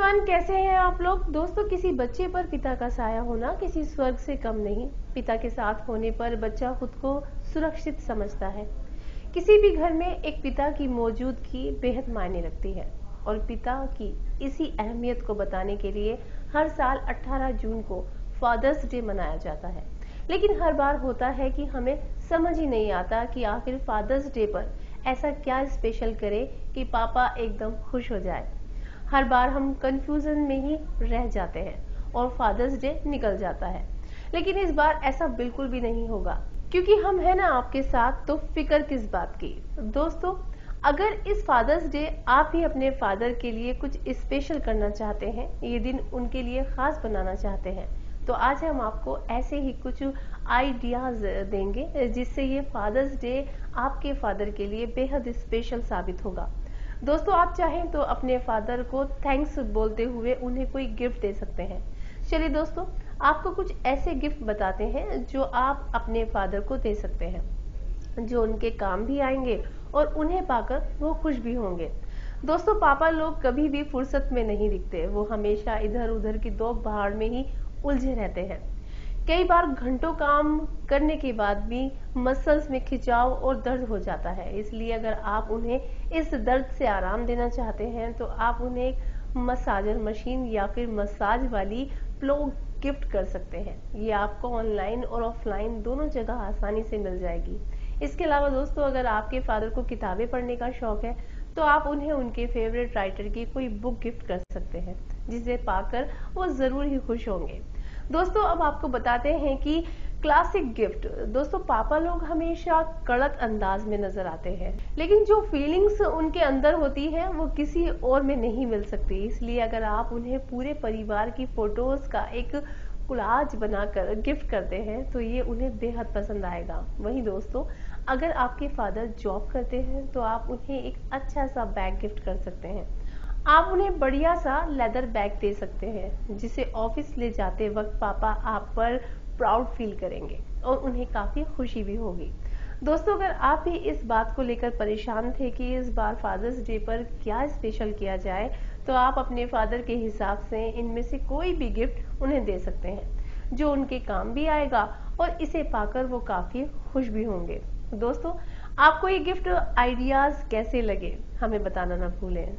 कैसे हैं आप लोग? दोस्तों, किसी बच्चे पर पिता का साया होना किसी स्वर्ग से कम नहीं। पिता के साथ होने पर बच्चा खुद को सुरक्षित समझता है। किसी भी घर में एक पिता की मौजूदगी बेहद मायने रखती है। और पिता की इसी अहमियत को बताने के लिए हर साल 18 जून को फादर्स डे मनाया जाता है। लेकिन हर बार होता है कि हमें समझ ही नहीं आता कि आखिर फादर्स डे पर ऐसा क्या स्पेशल करे कि पापा एकदम खुश हो जाए। हर बार हम कंफ्यूजन में ही रह जाते हैं और फादर्स डे निकल जाता है। लेकिन इस बार ऐसा बिल्कुल भी नहीं होगा। क्योंकि हम है ना आपके साथ तो फ़िक्र किस बात की? दोस्तों, अगर इस फादर्स डे आप ही अपने फादर के लिए कुछ स्पेशल करना चाहते हैं, ये दिन उनके लिए खास बनाना चाहते हैं तो आज हम आपको ऐसे ही कुछ आइडियाज़ देंगे, जिससे ये फादर्स डे आपके फादर के लिए बेहद स्पेशल साबित होगा। दोस्तों, आप चाहें तो अपने फादर को थैंक्स बोलते हुए उन्हें कोई गिफ्ट दे सकते हैं। चलिए दोस्तों, आपको कुछ ऐसे गिफ्ट बताते हैं जो आप अपने फादर को दे सकते हैं, जो उनके काम भी आएँगे और उन्हें पाकर वो खुश भी होंगे। दोस्तों, पापा लोग कभी भी फुर्सत में नहीं दिखते, वो हमेशा इधर उधर की दो पहाड़ में ही उलझे रहते हैं। कई बार घंटों काम करने के बाद भी मसल्स में खिंचाव और दर्द हो जाता है। इसलिए अगर आप उन्हें इस दर्द से आराम देना चाहते हैं तो आप उन्हें एक मसाजर मशीन या फिर मसाज वाली प्लो गिफ्ट कर सकते हैं। ये आपको ऑनलाइन और ऑफलाइन दोनों जगह आसानी से मिल जाएगी। इसके अलावा दोस्तों, अगर आपके फादर को किताबें पढ़ने का शौक है तो आप उन्हें उनके फेवरेट राइटर की कोई बुक गिफ्ट कर सकते हैं, जिसे पाकर वो ज़रूर ही खुश होंगे। दोस्तों, अब आपको बताते हैं कि क्लासिक गिफ्ट दोस्तों, पापा लोग हमेशा कड़क अंदाज में नज़र आते हैं। लेकिन जो फीलिंग्स उनके अंदर होती है, वो किसी और में नहीं मिल सकती। इसलिए अगर आप उन्हें पूरे परिवार की फ़ोटोज़ का एक कुलाज बनाकर गिफ्ट करते हैं तो ये उन्हें बेहद पसंद आएगा। वहीं दोस्तों, अगर आपके फादर जॉब करते हैं तो आप उन्हें एक अच्छा सा बैग गिफ्ट कर सकते हैं। आप उन्हें बढ़िया सा लेदर बैग दे सकते हैं, जिसे ऑफ़िस ले जाते वक्त पापा आप पर प्राउड फील करेंगे और उन्हें काफ़ी खुशी भी होगी। दोस्तों, अगर आप भी इस बात को लेकर परेशान थे कि इस बार फादर्स डे पर क्या स्पेशल किया जाए तो आप अपने फादर के हिसाब से इनमें से कोई भी गिफ्ट उन्हें दे सकते हैं, जो उनके काम भी आएगा और इसे पाकर वो काफ़ी खुश भी होंगे। दोस्तों, आपको ये गिफ्ट आइडियाज़ कैसे लगे, हमें बताना ना भूलें।